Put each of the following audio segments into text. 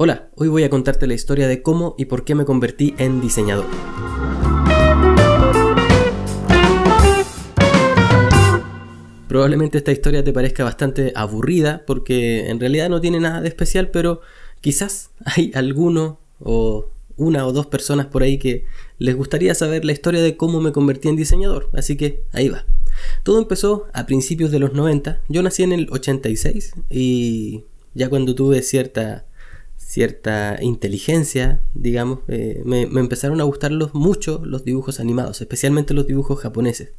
Hola, hoy voy a contarte la historia de cómo y por qué me convertí en diseñador. Probablemente esta historia te parezca bastante aburrida porque en realidad no tiene nada de especial, pero quizás hay alguno o una o dos personas por ahí que les gustaría saber la historia de cómo me convertí en diseñador. Así que ahí va. Todo empezó a principios de los 90. Yo nací en el 86 y ya cuando tuve cierta, cierta inteligencia, digamos, eh, me, empezaron a gustar mucho los dibujos animados, especialmente los dibujos japoneses.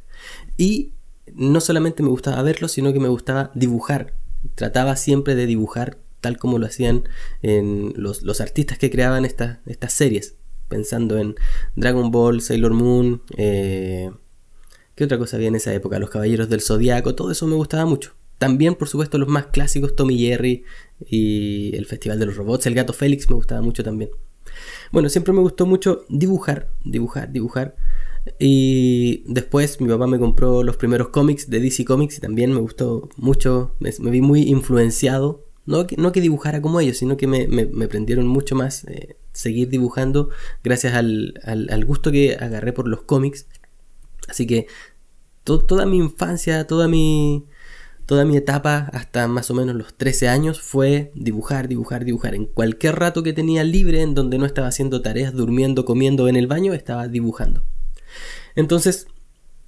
Y no solamente me gustaba verlos, sino que me gustaba dibujar. Trataba siempre de dibujar tal como lo hacían en los, artistas que creaban estas series, pensando en Dragon Ball, Sailor Moon, eh, ¿qué otra cosa había en esa época? Los Caballeros del Zodiaco, todo eso me gustaba mucho. También, por supuesto, los más clásicos, Tommy Jerry y el Festival de los Robots, el Gato Félix me gustaba mucho también. Bueno, siempre me gustó mucho dibujar, dibujar, dibujar. Y después mi papá me compró los primeros cómics de DC Comics y también me gustó mucho, me, vi muy influenciado. No que, no que, dibujara como ellos, sino que me, me, prendieron mucho más eh, seguir dibujando gracias al, al, gusto que agarré por los cómics. Así que toda mi infancia, toda mi, toda mi etapa hasta más o menos los 13 años fue dibujar, dibujar, dibujar. En cualquier rato que tenía libre, en donde no estaba haciendo tareas, durmiendo, comiendo en el baño, estaba dibujando. Entonces,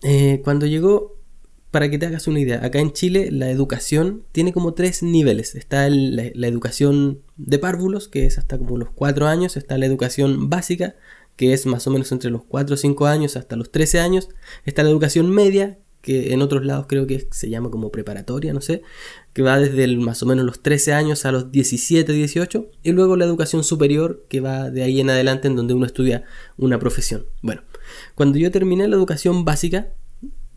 eh, cuando llegó, para que te hagas una idea, acá en Chile la educación tiene como tres niveles. Está la, educación de párvulos, que es hasta como los 4 años. Está la educación básica, que es más o menos entre los 4 o 5 años hasta los 13 años. Está la educación media, que en otros lados creo que se llama como preparatoria, no sé, que va desde más o menos los 13 años a los 17, 18, y luego la educación superior, que va de ahí en adelante en donde uno estudia una profesión. Bueno, cuando yo terminé la educación básica,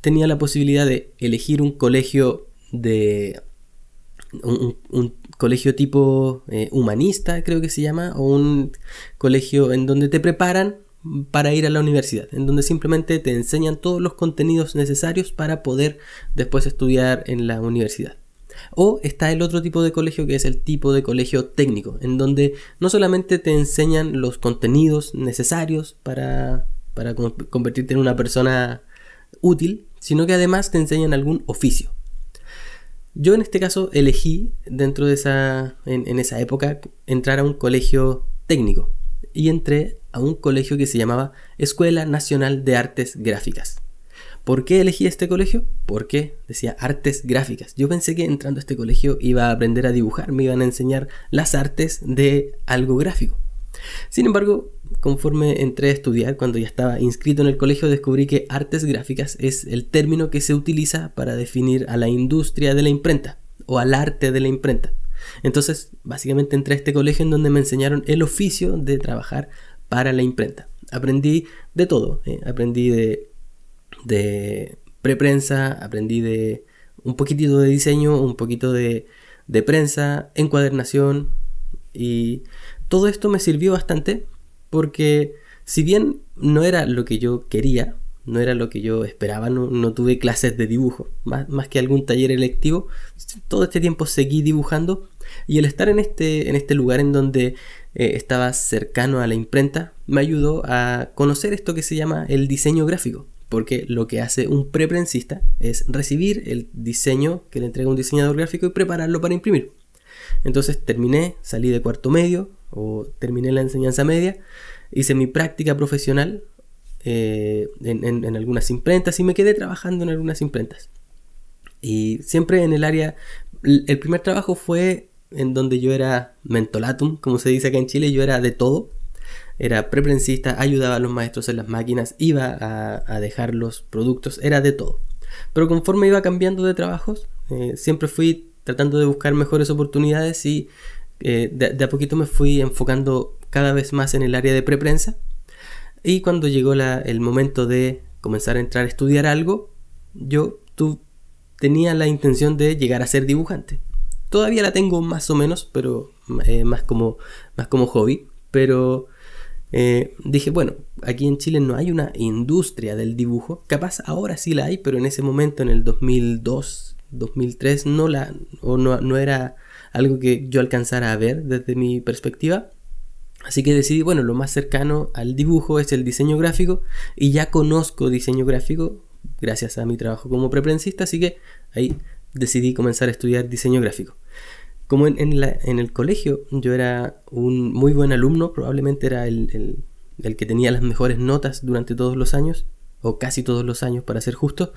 tenía la posibilidad de elegir un colegio de... un, colegio tipo eh, humanista, creo que se llama, o un colegio en donde te preparan para ir a la universidad, en donde simplemente te enseñan todos los contenidos necesarios para poder después estudiar en la universidad. O está el otro tipo de colegio que es el tipo de colegio técnico, en donde no solamente te enseñan los contenidos necesarios para, para convertirte en una persona útil, sino que además te enseñan algún oficio. Yo en este caso elegí, dentro de esa, en esa época, entrar a un colegio técnico y entré a un colegio que se llamaba Escuela Nacional de Artes Gráficas. ¿Por qué elegí este colegio? Porque decía artes gráficas. Yo pensé que entrando a este colegio iba a aprender a dibujar, me iban a enseñar las artes de algo gráfico. Sin embargo, conforme entré a estudiar, cuando ya estaba inscrito en el colegio, descubrí que artes gráficas es el término que se utiliza para definir a la industria de la imprenta o al arte de la imprenta. Entonces, básicamente entré a este colegio en donde me enseñaron el oficio de trabajar para la imprenta. Aprendí de todo, ¿eh? aprendí de, de preprensa, aprendí de un poquitito de diseño, un poquito de, prensa, encuadernación y todo esto me sirvió bastante porque si bien no era lo que yo quería, no era lo que yo esperaba, no, tuve clases de dibujo, más, más, que algún taller electivo, todo este tiempo seguí dibujando y el estar en este, en este lugar en donde eh, estaba cercano a la imprenta me ayudó a conocer esto que se llama el diseño gráfico, porque lo que hace un preprensista es recibir el diseño que le entrega un diseñador gráfico y prepararlo para imprimir. Entonces terminé, salí de cuarto medio o terminé la enseñanza media, hice mi práctica profesional eh, en, algunas imprentas y me quedé trabajando en algunas imprentas. Y siempre en el área, el primer trabajo fue en donde yo era mentolatum, como se dice acá en Chile, yo era de todo. Era preprensista, ayudaba a los maestros en las máquinas, iba a, dejar los productos, era de todo. Pero conforme iba cambiando de trabajos, eh, siempre fui tratando de buscar mejores oportunidades y eh, de, de, a poquito me fui enfocando cada vez más en el área de preprensa y cuando llegó el momento de comenzar a entrar a estudiar algo, yo tenía la intención de llegar a ser dibujante. Todavía la tengo más o menos, pero eh, más, como, más como hobby. Pero eh, dije, bueno, aquí en Chile no hay una industria del dibujo. Capaz ahora sí la hay, pero en ese momento, en el 2002, 2003, no, la, o no, no era algo que yo alcanzara a ver desde mi perspectiva. Así que decidí, bueno, lo más cercano al dibujo es el diseño gráfico y ya conozco diseño gráfico gracias a mi trabajo como preprensista, así que ahí decidí comenzar a estudiar diseño gráfico. Como en, el colegio yo era un muy buen alumno, probablemente era el, el que tenía las mejores notas durante todos los años, o casi todos los años para ser justo,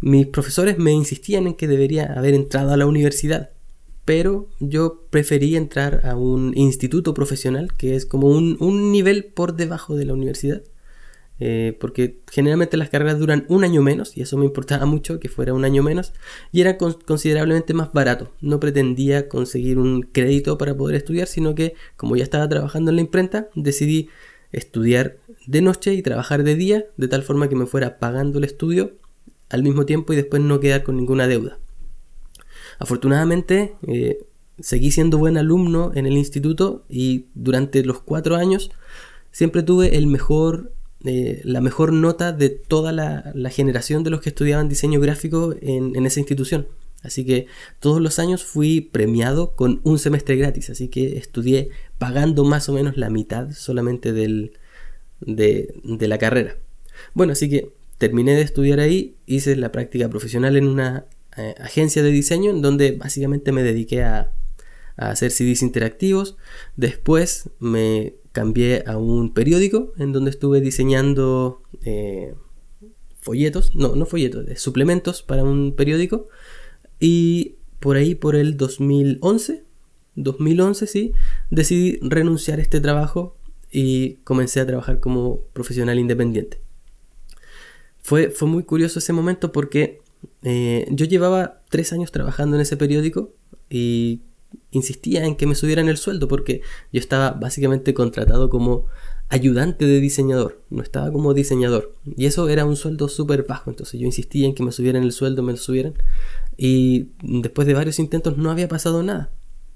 mis profesores me insistían en que debería haber entrado a la universidad, pero yo preferí entrar a un instituto profesional que es como un, nivel por debajo de la universidad. Eh, porque generalmente las carreras duran un año menos, y eso me importaba mucho que fuera un año menos, y era considerablemente más barato. No pretendía conseguir un crédito para poder estudiar, sino que como ya estaba trabajando en la imprenta, decidí estudiar de noche y trabajar de día, de tal forma que me fuera pagando el estudio al mismo tiempo y después no quedar con ninguna deuda. Afortunadamente, eh, seguí siendo buen alumno en el instituto y durante los cuatro años siempre tuve el mejor, eh, la mejor nota de toda la, generación de los que estudiaban diseño gráfico en esa institución. Así que todos los años fui premiado con un semestre gratis, así que estudié pagando más o menos la mitad solamente del, de, la carrera. Bueno, así que terminé de estudiar ahí, hice la práctica profesional en una eh, agencia de diseño en donde básicamente me dediqué a, hacer CDs interactivos. Después me cambié a un periódico en donde estuve diseñando eh, folletos, no, no folletos, suplementos para un periódico. Y por ahí, por el 2011, 2011 sí, decidí renunciar a este trabajo y comencé a trabajar como profesional independiente. Fue, fue muy curioso ese momento porque eh, yo llevaba tres años trabajando en ese periódico y insistía en que me subieran el sueldo porque yo estaba básicamente contratado como ayudante de diseñador, no estaba como diseñador. Y eso era un sueldo súper bajo, entonces yo insistía en que me subieran el sueldo, me lo subieran. Y después de varios intentos no había pasado nada.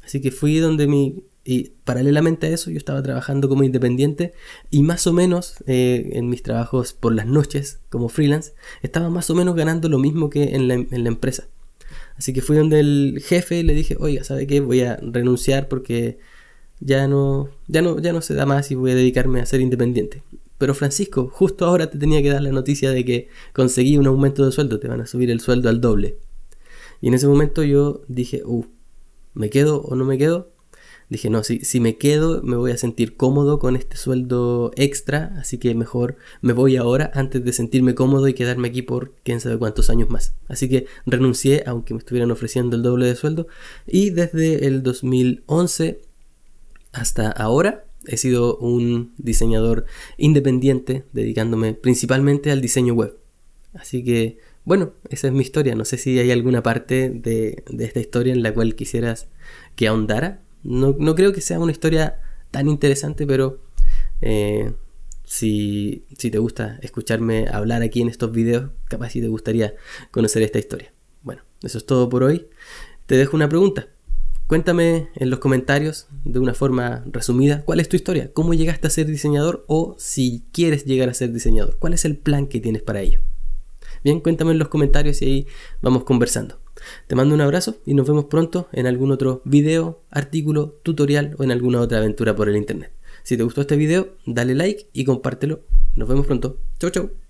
Así que fui donde mi... Y paralelamente a eso yo estaba trabajando como independiente y más o menos eh, en mis trabajos por las noches como freelance estaba más o menos ganando lo mismo que en la, en la empresa. Así que fui donde el jefe y le dije, oiga, ¿sabe qué? Voy a renunciar porque ya no, ya no, ya no se da más y voy a dedicarme a ser independiente. Pero Francisco, justo ahora te tenía que dar la noticia de que conseguí un aumento de sueldo, te van a subir el sueldo al doble. Y en ese momento yo dije, uh, ¿me quedo o no me quedo? Dije, no, si, si me quedo me voy a sentir cómodo con este sueldo extra, así que mejor me voy ahora antes de sentirme cómodo y quedarme aquí por quién sabe cuántos años más. Así que renuncié, aunque me estuvieran ofreciendo el doble de sueldo, y desde el 2011 hasta ahora he sido un diseñador independiente, dedicándome principalmente al diseño web. Así que bueno, esa es mi historia. No sé si hay alguna parte de, esta historia en la cual quisieras que ahondara. No, creo que sea una historia tan interesante, pero eh, si, si, te gusta escucharme hablar aquí en estos videos, capaz si te gustaría conocer esta historia. Bueno, eso es todo por hoy. Te dejo una pregunta. Cuéntame en los comentarios de una forma resumida cuál es tu historia, cómo llegaste a ser diseñador o si quieres llegar a ser diseñador, cuál es el plan que tienes para ello. Bien, cuéntame en los comentarios y ahí vamos conversando. Te mando un abrazo y nos vemos pronto en algún otro video, artículo, tutorial o en alguna otra aventura por el internet. Si te gustó este video, dale like y compártelo. Nos vemos pronto. Chau chau.